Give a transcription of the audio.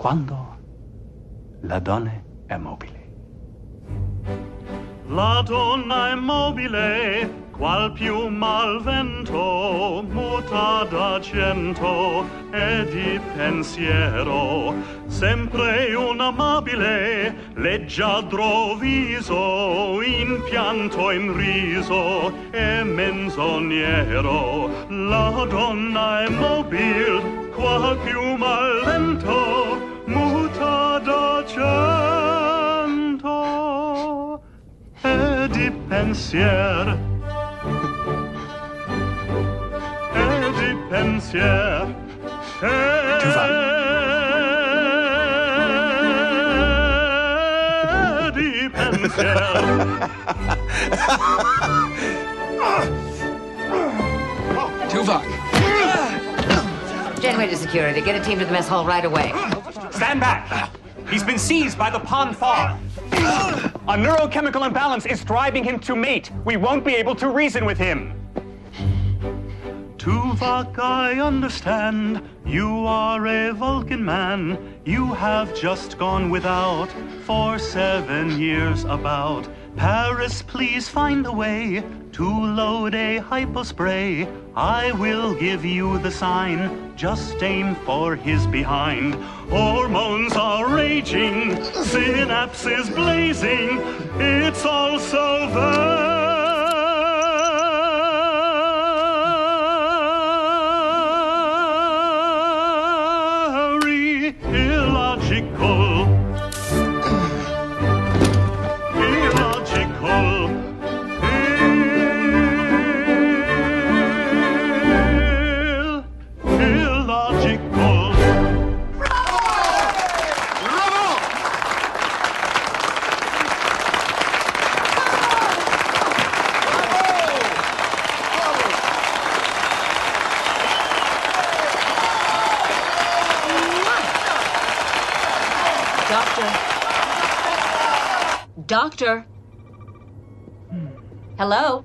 quando la donna è mobile. La donna è mobile, qual piuma al vento, muta d'argento e di pensiero. Sempre un amabile, leggiadro viso, in pianto in riso e menzognero. La donna è mobile, qual piuma al vento, muta d'argento e di pensier. E di pensier. E di pensier. Tuvok. Janeway to security. Get a team to the mess hall right away. Stand back. He's been seized by the Pon farr. A neurochemical imbalance is driving him to mate. We won't be able to reason with him. Tuvok, I understand. You are a Vulcan man. You have just gone without for seven years about. Paris, please find a way to load a hypospray. I will give you the sign. Just aim for his behind. Hormones synapses blazing. It's all so Doctor. Doctor. Hello?